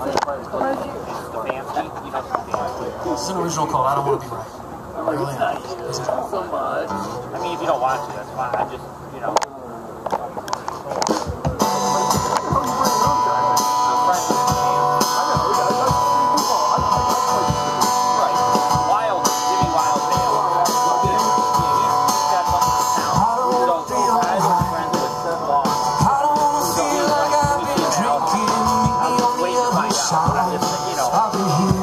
This is an original call. I don't want to be right. Really am. So much. I mean, if you don't watch it, that's fine. I just, you know. I'll be here.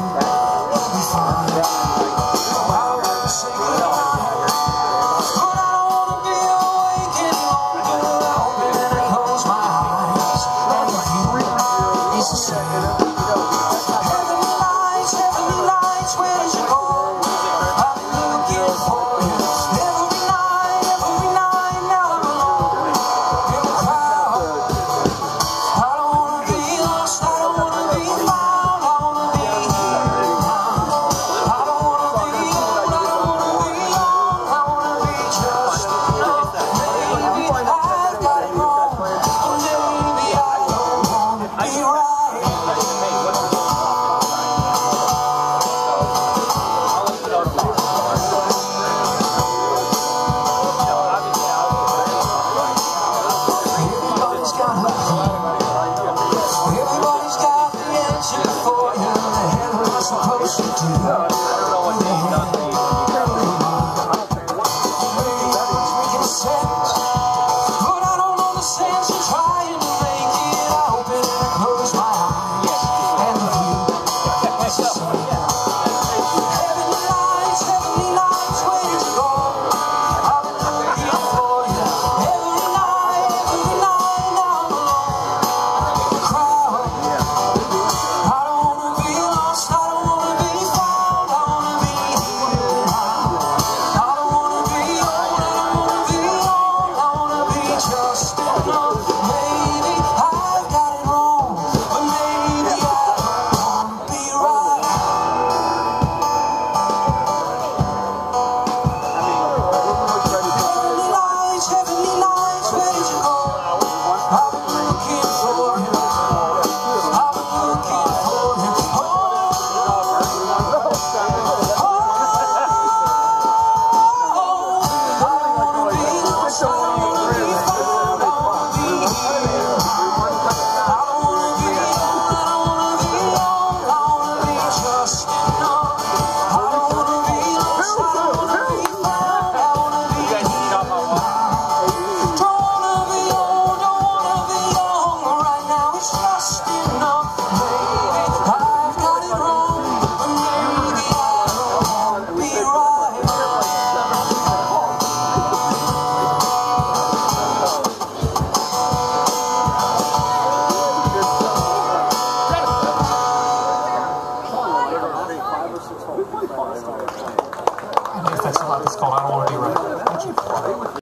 I guess that's a not the call. I don't want to be right.